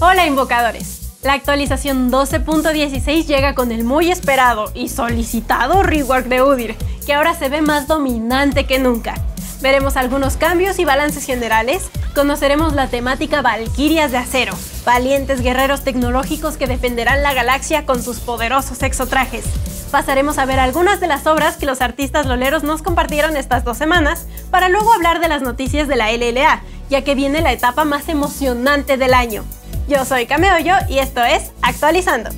Hola invocadores. La actualización 12.16 llega con el muy esperado y solicitado rework de Udyr, que ahora se ve más dominante que nunca. Veremos algunos cambios y balances generales, conoceremos la temática Valquirias de Acero, valientes guerreros tecnológicos que defenderán la galaxia con sus poderosos exotrajes. Pasaremos a ver algunas de las obras que los artistas loleros nos compartieron estas dos semanas, para luego hablar de las noticias de la LLA, ya que viene la etapa más emocionante del año. Yo soy Cameollo y esto es Actualizando.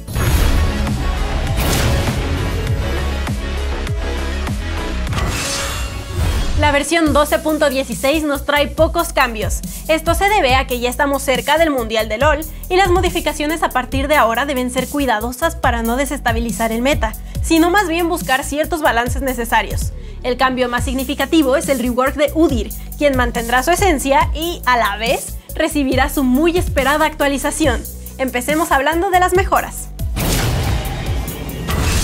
La versión 12.16 nos trae pocos cambios. Esto se debe a que ya estamos cerca del Mundial de LOL y las modificaciones a partir de ahora deben ser cuidadosas para no desestabilizar el meta, sino más bien buscar ciertos balances necesarios. El cambio más significativo es el rework de Udyr, quien mantendrá su esencia y, a la vez, recibirá su muy esperada actualización. Empecemos hablando de las mejoras.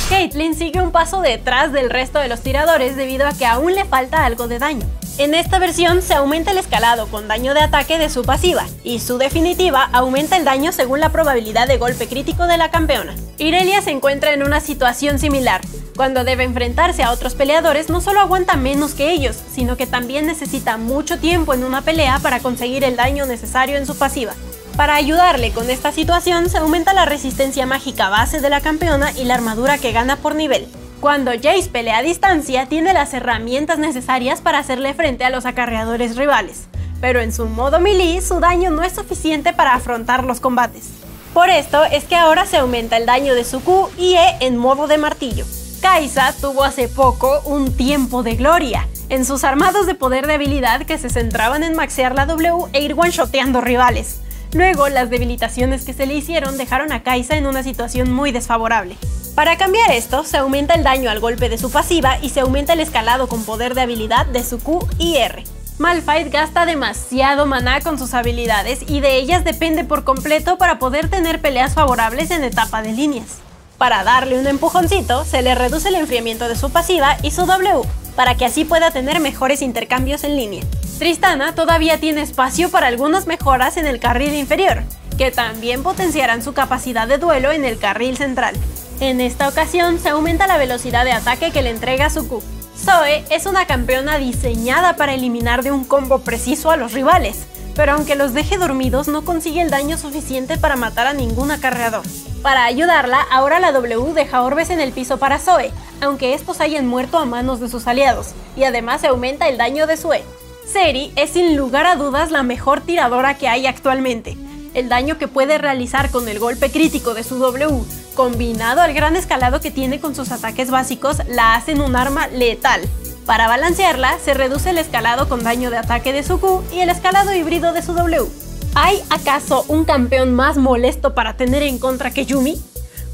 Caitlyn sigue un paso detrás del resto de los tiradores debido a que aún le falta algo de daño. En esta versión se aumenta el escalado con daño de ataque de su pasiva, y su definitiva aumenta el daño según la probabilidad de golpe crítico de la campeona. Irelia se encuentra en una situación similar. Cuando debe enfrentarse a otros peleadores no solo aguanta menos que ellos, sino que también necesita mucho tiempo en una pelea para conseguir el daño necesario en su pasiva. Para ayudarle con esta situación se aumenta la resistencia mágica base de la campeona y la armadura que gana por nivel. Cuando Jace pelea a distancia, tiene las herramientas necesarias para hacerle frente a los acarreadores rivales, pero en su modo melee su daño no es suficiente para afrontar los combates. Por esto es que ahora se aumenta el daño de su Q y E en modo de martillo. Kaisa tuvo hace poco un tiempo de gloria, en sus armados de poder de habilidad que se centraban en maxear la W e ir one-shoteando rivales. Luego, las debilitaciones que se le hicieron dejaron a Kaisa en una situación muy desfavorable. Para cambiar esto, se aumenta el daño al golpe de su pasiva y se aumenta el escalado con poder de habilidad de su Q y R. Malphite gasta demasiado maná con sus habilidades y de ellas depende por completo para poder tener peleas favorables en etapa de líneas. Para darle un empujoncito, se le reduce el enfriamiento de su pasiva y su W, para que así pueda tener mejores intercambios en línea. Tristana todavía tiene espacio para algunas mejoras en el carril inferior, que también potenciarán su capacidad de duelo en el carril central. En esta ocasión se aumenta la velocidad de ataque que le entrega su Q. Zoe es una campeona diseñada para eliminar de un combo preciso a los rivales, pero aunque los deje dormidos no consigue el daño suficiente para matar a ningún acarreador. Para ayudarla, ahora la W deja orbes en el piso para Zoe, aunque estos hayan muerto a manos de sus aliados, y además se aumenta el daño de su E. Seri es sin lugar a dudas la mejor tiradora que hay actualmente. El daño que puede realizar con el golpe crítico de su W, combinado al gran escalado que tiene con sus ataques básicos, la hacen un arma letal. Para balancearla, se reduce el escalado con daño de ataque de su Q y el escalado híbrido de su W. ¿Hay acaso un campeón más molesto para tener en contra que Yumi?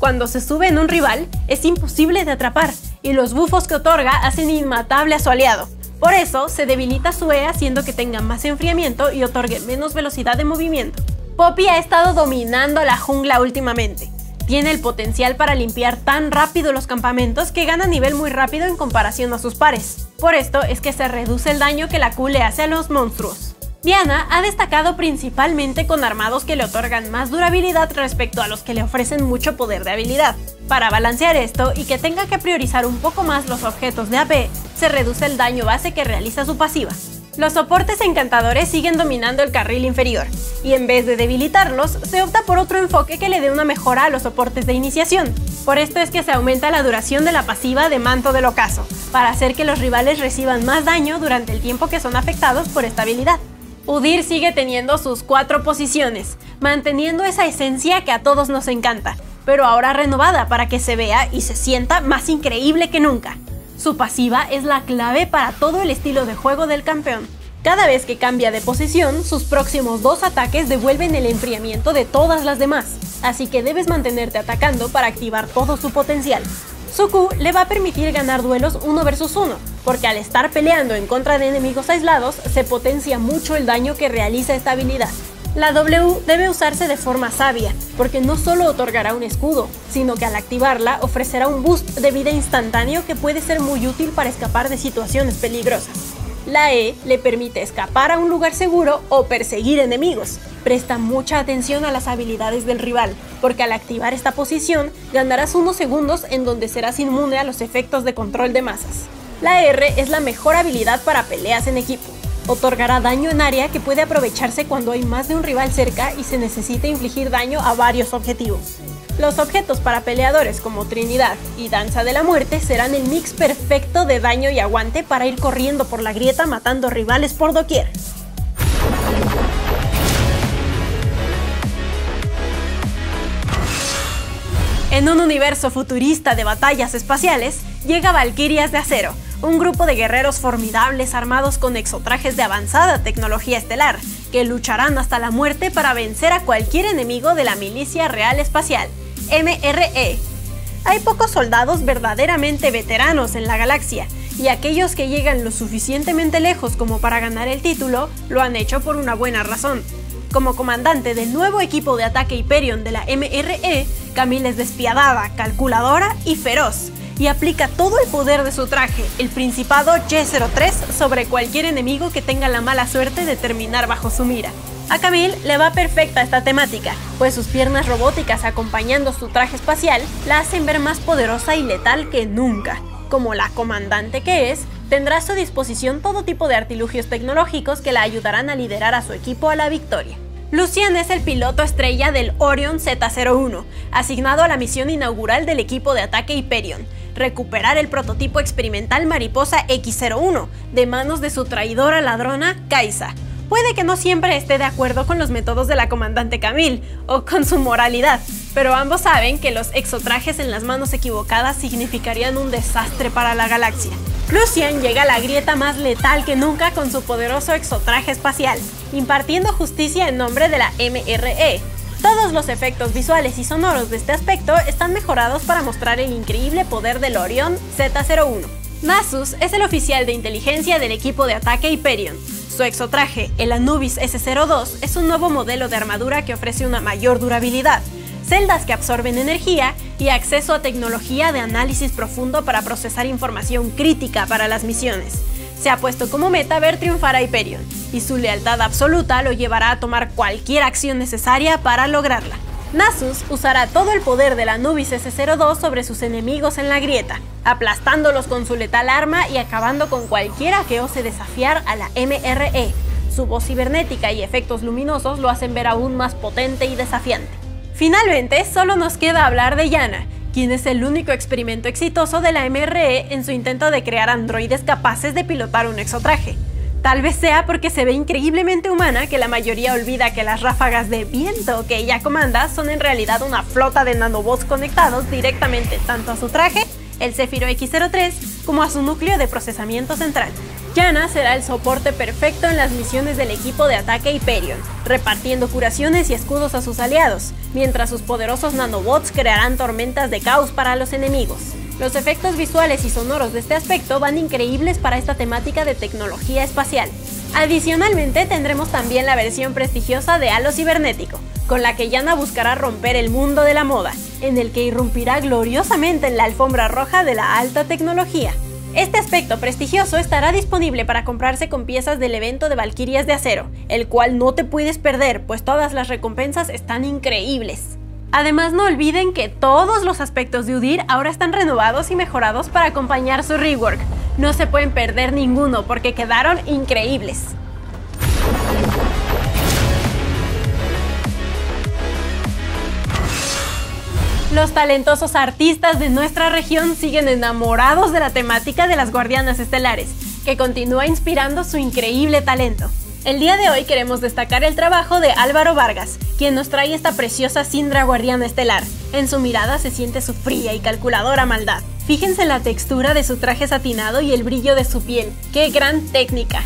Cuando se sube en un rival, es imposible de atrapar, y los bufos que otorga hacen inmatable a su aliado. Por eso, se debilita su E haciendo que tenga más enfriamiento y otorgue menos velocidad de movimiento. Poppy ha estado dominando la jungla últimamente. Tiene el potencial para limpiar tan rápido los campamentos que gana nivel muy rápido en comparación a sus pares. Por esto es que se reduce el daño que la Q le hace a los monstruos. Diana ha destacado principalmente con armados que le otorgan más durabilidad respecto a los que le ofrecen mucho poder de habilidad. Para balancear esto y que tenga que priorizar un poco más los objetos de AP, se reduce el daño base que realiza su pasiva. Los soportes encantadores siguen dominando el carril inferior, y en vez de debilitarlos, se opta por otro enfoque que le dé una mejora a los soportes de iniciación. Por esto es que se aumenta la duración de la pasiva de Manto del Ocaso, para hacer que los rivales reciban más daño durante el tiempo que son afectados por esta habilidad. Udir sigue teniendo sus cuatro posiciones, manteniendo esa esencia que a todos nos encanta, pero ahora renovada para que se vea y se sienta más increíble que nunca. Su pasiva es la clave para todo el estilo de juego del campeón. Cada vez que cambia de posición, sus próximos dos ataques devuelven el enfriamiento de todas las demás, así que debes mantenerte atacando para activar todo su potencial. Su Q le va a permitir ganar duelos uno versus uno, porque al estar peleando en contra de enemigos aislados, se potencia mucho el daño que realiza esta habilidad. La W debe usarse de forma sabia, porque no solo otorgará un escudo, sino que al activarla ofrecerá un boost de vida instantáneo que puede ser muy útil para escapar de situaciones peligrosas. La E le permite escapar a un lugar seguro o perseguir enemigos, Presta mucha atención a las habilidades del rival, porque al activar esta posición ganarás unos segundos en donde serás inmune a los efectos de control de masas. La R es la mejor habilidad para peleas en equipo. Otorgará daño en área que puede aprovecharse cuando hay más de un rival cerca y se necesita infligir daño a varios objetivos. Los objetos para peleadores como Trinidad y Danza de la Muerte serán el mix perfecto de daño y aguante para ir corriendo por la grieta matando rivales por doquier. En un universo futurista de batallas espaciales, llega Valkyrias de Acero, un grupo de guerreros formidables armados con exotrajes de avanzada tecnología estelar, que lucharán hasta la muerte para vencer a cualquier enemigo de la Milicia Real Espacial, MRE. Hay pocos soldados verdaderamente veteranos en la galaxia, y aquellos que llegan lo suficientemente lejos como para ganar el título, lo han hecho por una buena razón. Como comandante del nuevo equipo de ataque Hyperion de la MRE, Camille es despiadada, calculadora y feroz, y aplica todo el poder de su traje, el Principado G03, sobre cualquier enemigo que tenga la mala suerte de terminar bajo su mira. A Camille le va perfecta esta temática, pues sus piernas robóticas acompañando su traje espacial la hacen ver más poderosa y letal que nunca. Como la comandante que es, tendrá a su disposición todo tipo de artilugios tecnológicos que la ayudarán a liderar a su equipo a la victoria. Lucian es el piloto estrella del Orion Z01, asignado a la misión inaugural del equipo de ataque Hyperion, recuperar el prototipo experimental Mariposa X01 de manos de su traidora ladrona Kaisa. Puede que no siempre esté de acuerdo con los métodos de la comandante Camille o con su moralidad, pero ambos saben que los exotrajes en las manos equivocadas significarían un desastre para la galaxia. Lucian llega a la grieta más letal que nunca con su poderoso exotraje espacial, impartiendo justicia en nombre de la MRE. Todos los efectos visuales y sonoros de este aspecto están mejorados para mostrar el increíble poder del Orion Z01. Nasus es el oficial de inteligencia del equipo de ataque Hyperion. Su exotraje, el Anubis S02, es un nuevo modelo de armadura que ofrece una mayor durabilidad, celdas que absorben energía y acceso a tecnología de análisis profundo para procesar información crítica para las misiones. Se ha puesto como meta ver triunfar a Hyperion, y su lealtad absoluta lo llevará a tomar cualquier acción necesaria para lograrla. Nasus usará todo el poder de la Nubis S02 sobre sus enemigos en la grieta, aplastándolos con su letal arma y acabando con cualquiera que ose desafiar a la MRE. Su voz cibernética y efectos luminosos lo hacen ver aún más potente y desafiante. Finalmente, solo nos queda hablar de Yana, quien es el único experimento exitoso de la MRE en su intento de crear androides capaces de pilotar un exotraje. Tal vez sea porque se ve increíblemente humana que la mayoría olvida que las ráfagas de viento que ella comanda son en realidad una flota de nanobots conectados directamente tanto a su traje, el Zephyro X03, como a su núcleo de procesamiento central. Yana será el soporte perfecto en las misiones del equipo de ataque Hyperion, repartiendo curaciones y escudos a sus aliados, mientras sus poderosos nanobots crearán tormentas de caos para los enemigos. Los efectos visuales y sonoros de este aspecto van increíbles para esta temática de tecnología espacial. Adicionalmente tendremos también la versión prestigiosa de Halo Cibernético, con la que Yana buscará romper el mundo de la moda, en el que irrumpirá gloriosamente en la alfombra roja de la alta tecnología. Este aspecto prestigioso estará disponible para comprarse con piezas del evento de Valkyrias de Acero, el cual no te puedes perder, pues todas las recompensas están increíbles. Además no olviden que todos los aspectos de UDIR ahora están renovados y mejorados para acompañar su rework. No se pueden perder ninguno porque quedaron increíbles. Los talentosos artistas de nuestra región siguen enamorados de la temática de las guardianas estelares, que continúa inspirando su increíble talento. El día de hoy queremos destacar el trabajo de Álvaro Vargas, quien nos trae esta preciosa Sindra guardiana estelar. En su mirada se siente su fría y calculadora maldad. Fíjense en la textura de su traje satinado y el brillo de su piel. ¡Qué gran técnica!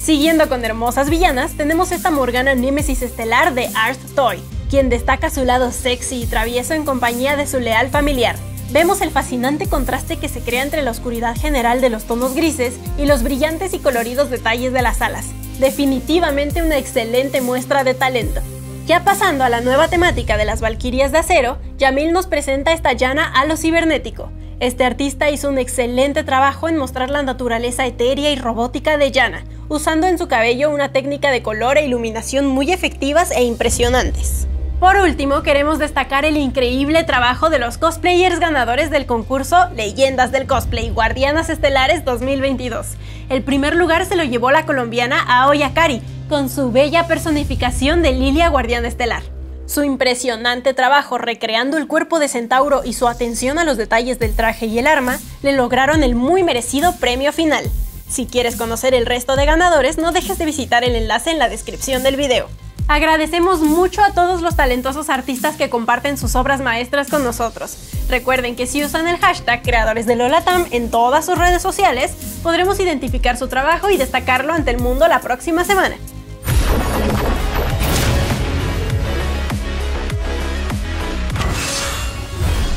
Siguiendo con hermosas villanas, tenemos esta Morgana Némesis estelar de Art Toy, quien destaca su lado sexy y travieso en compañía de su leal familiar. Vemos el fascinante contraste que se crea entre la oscuridad general de los tonos grises y los brillantes y coloridos detalles de las alas. Definitivamente una excelente muestra de talento. Ya pasando a la nueva temática de las Valquirias de Acero, Yamil nos presenta esta llana a lo cibernético. Este artista hizo un excelente trabajo en mostrar la naturaleza etérea y robótica de Yana, usando en su cabello una técnica de color e iluminación muy efectivas e impresionantes. Por último, queremos destacar el increíble trabajo de los cosplayers ganadores del concurso Leyendas del Cosplay Guardianas Estelares 2022. El primer lugar se lo llevó la colombiana Aoya Kari, con su bella personificación de Lilia Guardiana Estelar. Su impresionante trabajo recreando el cuerpo de Centauro y su atención a los detalles del traje y el arma le lograron el muy merecido premio final. Si quieres conocer el resto de ganadores, no dejes de visitar el enlace en la descripción del video. Agradecemos mucho a todos los talentosos artistas que comparten sus obras maestras con nosotros. Recuerden que si usan el hashtag creadores de Lolatam en todas sus redes sociales, podremos identificar su trabajo y destacarlo ante el mundo la próxima semana.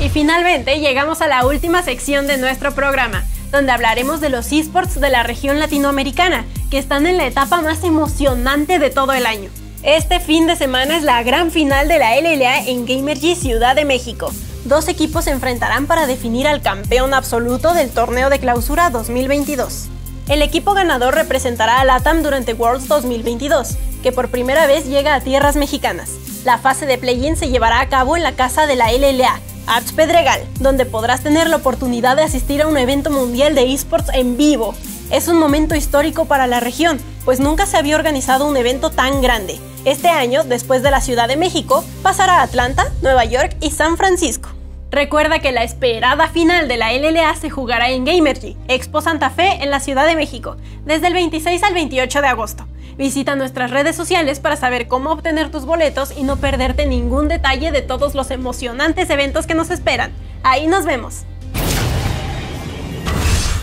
Y finalmente llegamos a la última sección de nuestro programa, donde hablaremos de los esports de la región latinoamericana, que están en la etapa más emocionante de todo el año. Este fin de semana es la gran final de la LLA en Gamergy Ciudad de México. Dos equipos se enfrentarán para definir al campeón absoluto del torneo de clausura 2022. El equipo ganador representará a LATAM durante Worlds 2022, que por primera vez llega a tierras mexicanas. La fase de play-in se llevará a cabo en la casa de la LLA, Arts Pedregal, donde podrás tener la oportunidad de asistir a un evento mundial de esports en vivo. Es un momento histórico para la región, pues nunca se había organizado un evento tan grande. Este año, después de la Ciudad de México, pasará a Atlanta, Nueva York y San Francisco. Recuerda que la esperada final de la LLA se jugará en Gamergy, Expo Santa Fe en la Ciudad de México, desde el 26 al 28 de agosto. Visita nuestras redes sociales para saber cómo obtener tus boletos y no perderte ningún detalle de todos los emocionantes eventos que nos esperan. Ahí nos vemos.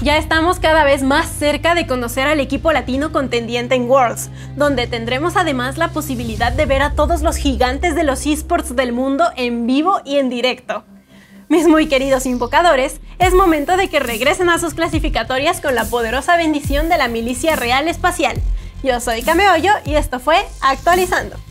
Ya estamos cada vez más cerca de conocer al equipo latino contendiente en Worlds, donde tendremos además la posibilidad de ver a todos los gigantes de los esports del mundo en vivo y en directo. Mis muy queridos invocadores, es momento de que regresen a sus clasificatorias con la poderosa bendición de la Milicia Real Espacial. Yo soy Cameollo y esto fue Actualizando.